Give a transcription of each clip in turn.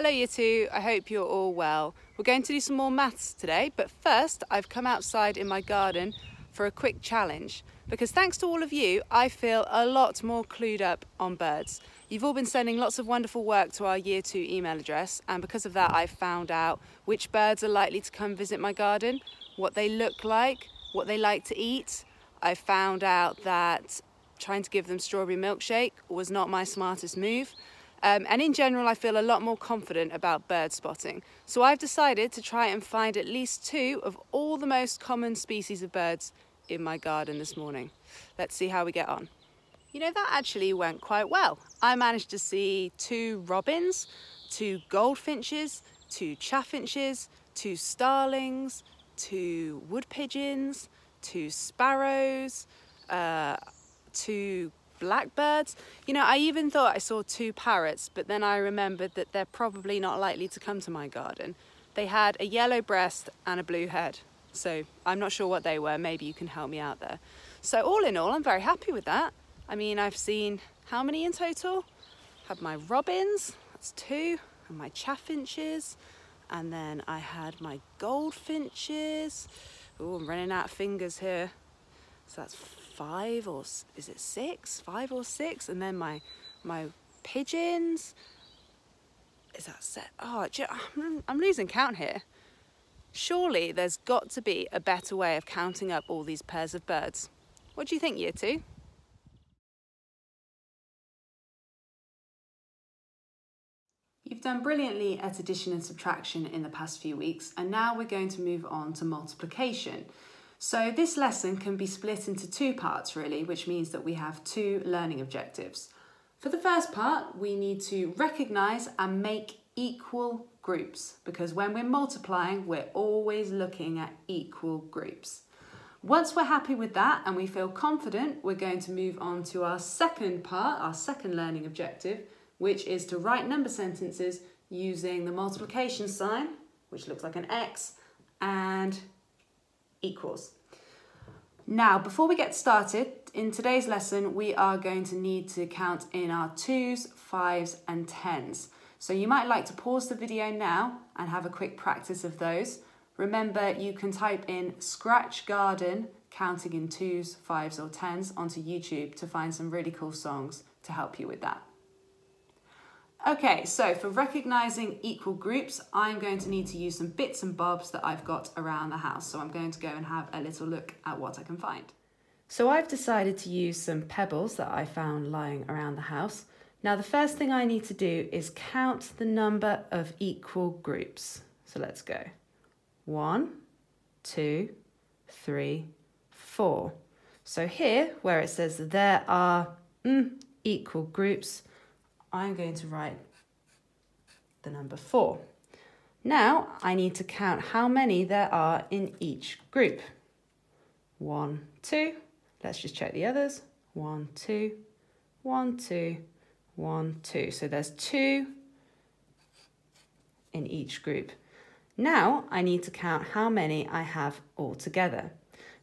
Hello Year 2, I hope you're all well. We're going to do some more maths today, but first I've come outside in my garden for a quick challenge because thanks to all of you, I feel a lot more clued up on birds. You've all been sending lots of wonderful work to our Year 2 email address and because of that I've found out which birds are likely to come visit my garden, what they look like, what they like to eat. I found out that trying to give them strawberry milkshake was not my smartest move um, and in general, I feel a lot more confident about bird spotting. So I've decided to try and find at least two of all the most common species of birds in my garden this morning. Let's see how we get on. You know, that actually went quite well. I managed to see two robins, two goldfinches, two chaffinches, two starlings, two wood pigeons, two sparrows, uh, two blackbirds. You know, I even thought I saw two parrots, but then I remembered that they're probably not likely to come to my garden. They had a yellow breast and a blue head. So I'm not sure what they were. Maybe you can help me out there. So all in all, I'm very happy with that. I mean, I've seen how many in total? Had my robins, that's two, and my chaffinches. And then I had my goldfinches. Oh, I'm running out of fingers here. So that's five or is it six? Five or six? And then my my pigeons. Is that set? Oh, I'm, I'm losing count here. Surely there's got to be a better way of counting up all these pairs of birds. What do you think, year two? You've done brilliantly at addition and subtraction in the past few weeks, and now we're going to move on to multiplication. So this lesson can be split into two parts really, which means that we have two learning objectives. For the first part, we need to recognise and make equal groups because when we're multiplying, we're always looking at equal groups. Once we're happy with that and we feel confident, we're going to move on to our second part, our second learning objective, which is to write number sentences using the multiplication sign, which looks like an X, and equals. Now, before we get started, in today's lesson, we are going to need to count in our twos, fives, and tens. So you might like to pause the video now and have a quick practice of those. Remember, you can type in Scratch Garden counting in twos, fives, or tens onto YouTube to find some really cool songs to help you with that. Okay, so for recognizing equal groups, I'm going to need to use some bits and bobs that I've got around the house. So I'm going to go and have a little look at what I can find. So I've decided to use some pebbles that I found lying around the house. Now the first thing I need to do is count the number of equal groups. So let's go. One, two, three, four. So here, where it says there are mm, equal groups, I'm going to write the number 4. Now I need to count how many there are in each group. One, two. Let's just check the others. One, two, one, two, one, two. So there's two in each group. Now I need to count how many I have all together.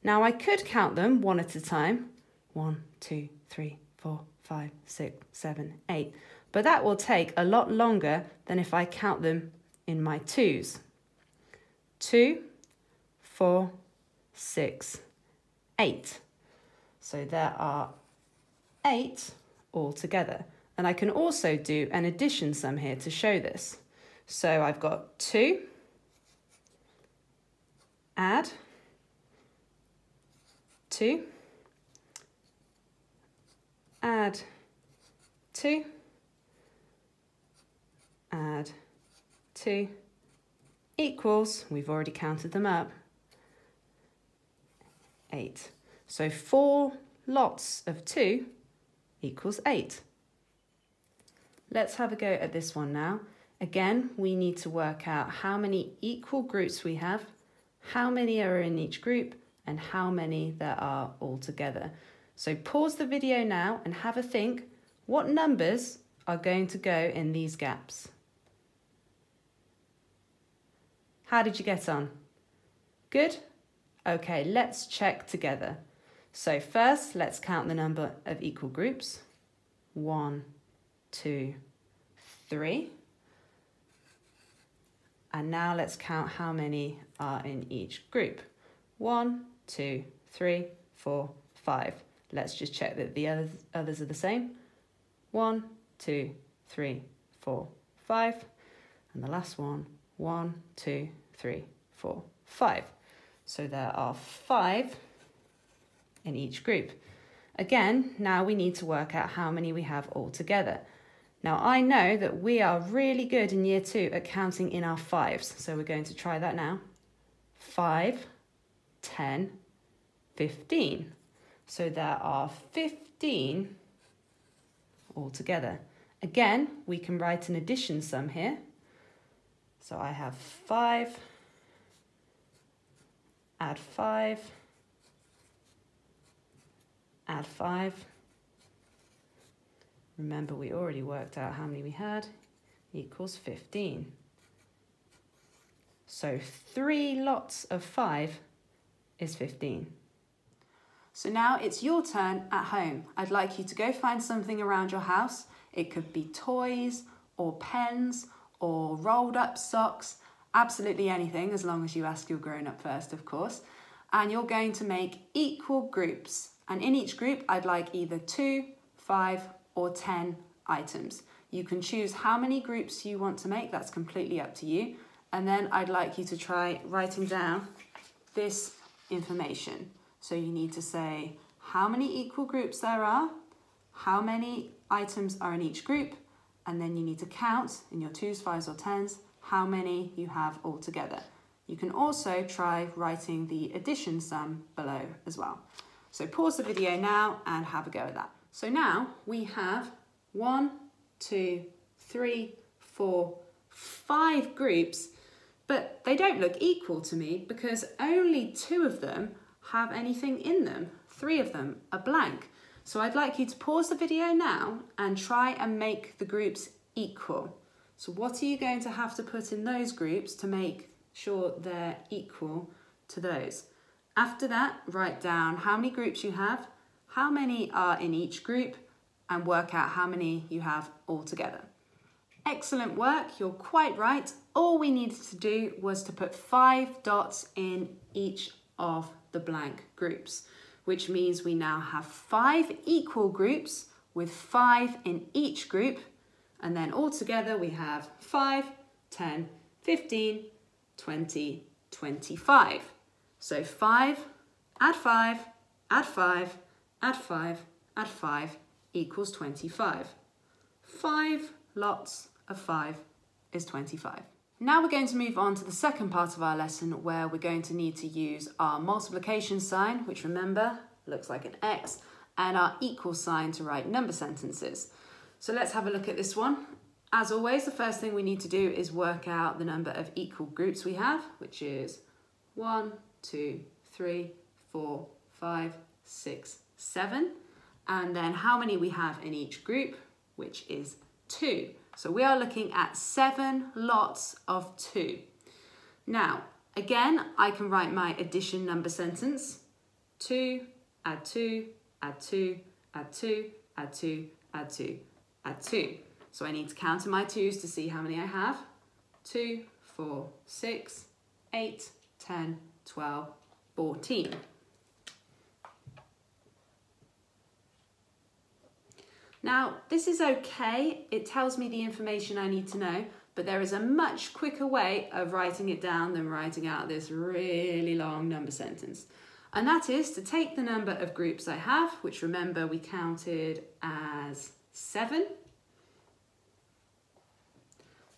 Now I could count them one at a time. One, two, three, four, five, six, seven, eight but that will take a lot longer than if I count them in my twos. Two, four, six, eight. So there are eight altogether. And I can also do an addition sum here to show this. So I've got two, add, two, add two, add 2 equals, we've already counted them up, 8. So 4 lots of 2 equals 8. Let's have a go at this one now. Again, we need to work out how many equal groups we have, how many are in each group, and how many there are altogether. So pause the video now and have a think what numbers are going to go in these gaps. How did you get on? Good? Okay, let's check together. So first, let's count the number of equal groups. One, two, three. And now let's count how many are in each group. One, two, three, four, five. Let's just check that the others, are the same. One, two, three, four, five. And the last one, one, two, three, four, five. So there are five in each group. Again, now we need to work out how many we have all together. Now I know that we are really good in year two at counting in our fives. So we're going to try that now. Five, 10, 15. So there are 15 altogether. Again, we can write an addition sum here. So I have 5, add 5, add 5. Remember, we already worked out how many we had, equals 15. So three lots of 5 is 15. So now it's your turn at home. I'd like you to go find something around your house. It could be toys or pens or rolled up socks, absolutely anything as long as you ask your grown up first, of course. And you're going to make equal groups. And in each group, I'd like either two, five, or 10 items. You can choose how many groups you want to make, that's completely up to you. And then I'd like you to try writing down this information. So you need to say how many equal groups there are, how many items are in each group, and then you need to count in your twos, fives, or tens how many you have altogether. You can also try writing the addition sum below as well. So pause the video now and have a go at that. So now we have one, two, three, four, five groups, but they don't look equal to me because only two of them have anything in them. Three of them are blank. So I'd like you to pause the video now and try and make the groups equal. So what are you going to have to put in those groups to make sure they're equal to those? After that, write down how many groups you have, how many are in each group, and work out how many you have altogether. Excellent work, you're quite right. All we needed to do was to put five dots in each of the blank groups, which means we now have five equal groups with five in each group. And then all together we have 5, 10, 15, 20, 25. So 5, add 5, add 5, add 5, add 5 equals 25. 5 lots of 5 is 25. Now we're going to move on to the second part of our lesson where we're going to need to use our multiplication sign, which remember looks like an X, and our equal sign to write number sentences. So let's have a look at this one. As always, the first thing we need to do is work out the number of equal groups we have, which is one, two, three, four, five, six, seven. And then how many we have in each group, which is two. So we are looking at seven lots of two. Now, again, I can write my addition number sentence. Two, add two, add two, add two, add two, add two, add two. So I need to counter my twos to see how many I have. Two, four, six, eight, 10, 12, 14. Now, this is okay. It tells me the information I need to know, but there is a much quicker way of writing it down than writing out this really long number sentence. And that is to take the number of groups I have, which remember we counted as seven.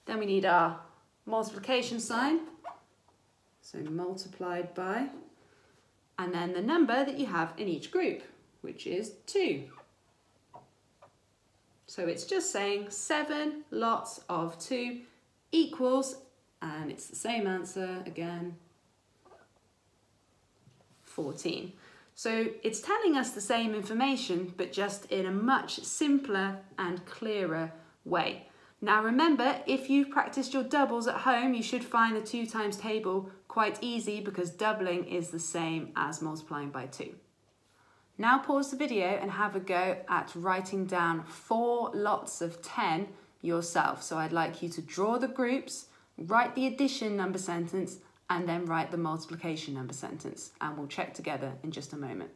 Then we need our multiplication sign, so multiplied by, and then the number that you have in each group, which is two. So it's just saying seven lots of two equals, and it's the same answer again, 14. So it's telling us the same information, but just in a much simpler and clearer way. Now remember, if you've practiced your doubles at home, you should find the two times table quite easy because doubling is the same as multiplying by two. Now pause the video and have a go at writing down four lots of 10 yourself. So I'd like you to draw the groups, write the addition number sentence, and then write the multiplication number sentence. And we'll check together in just a moment.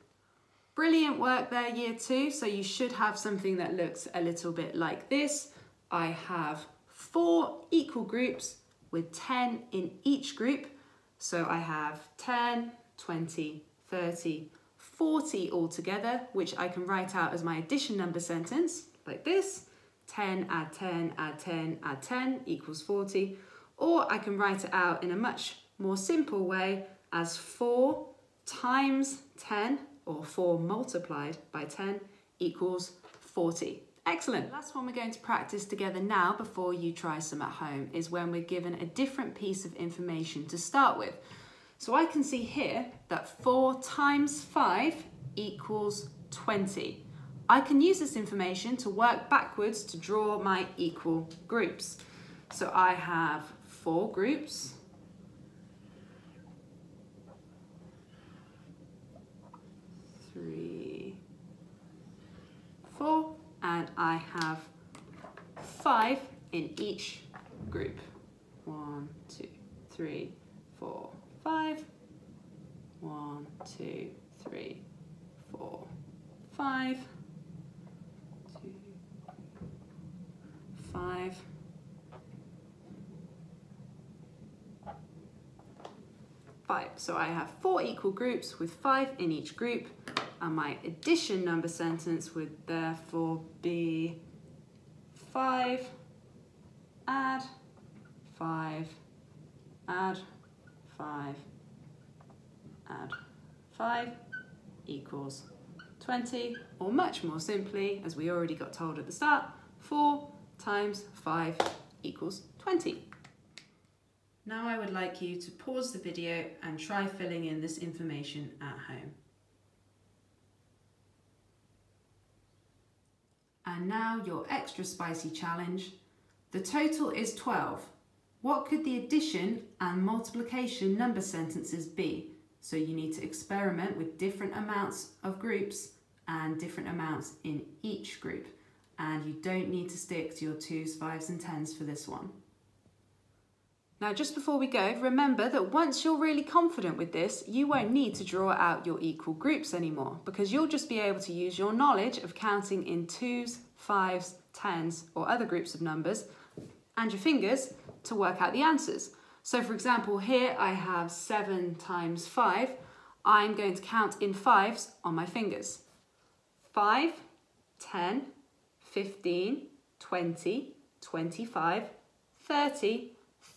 Brilliant work there, year two. So you should have something that looks a little bit like this. I have four equal groups with 10 in each group. So I have 10, 20, 30, 40 altogether, which I can write out as my addition number sentence, like this. 10 add 10 add 10 add 10 equals 40. Or I can write it out in a much more simple way as 4 times 10 or 4 multiplied by 10 equals 40. Excellent. The last one we're going to practice together now before you try some at home is when we're given a different piece of information to start with. So I can see here that 4 times 5 equals 20. I can use this information to work backwards to draw my equal groups. So I have four groups. Three, four, and I have five in each group. One, two, three, four, five. One, two, three, four, five. Two, five. Five. So I have four equal groups with five in each group. And my addition number sentence would therefore be 5 add 5 add 5 add 5 equals 20 or much more simply as we already got told at the start 4 times 5 equals 20. Now I would like you to pause the video and try filling in this information at home. And now your extra spicy challenge. The total is 12. What could the addition and multiplication number sentences be? So you need to experiment with different amounts of groups and different amounts in each group. And you don't need to stick to your twos, fives and tens for this one. Now, just before we go, remember that once you're really confident with this, you won't need to draw out your equal groups anymore because you'll just be able to use your knowledge of counting in twos, fives, tens, or other groups of numbers and your fingers to work out the answers. So for example, here I have seven times five. I'm going to count in fives on my fingers. 5, 10, 15, 20, 25, 30,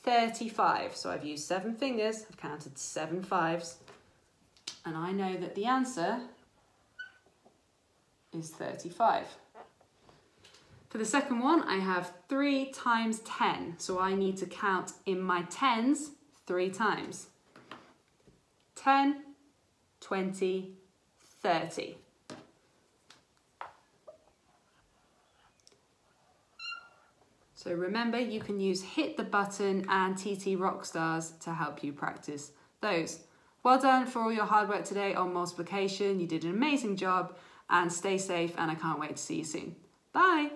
35. So I've used seven fingers, I've counted seven fives, and I know that the answer is 35. For the second one, I have 3 times 10, so I need to count in my tens three times. 10, 20, 30. So remember, you can use Hit the Button and TT Rockstars to help you practice those. Well done for all your hard work today on multiplication. You did an amazing job and stay safe and I can't wait to see you soon. Bye!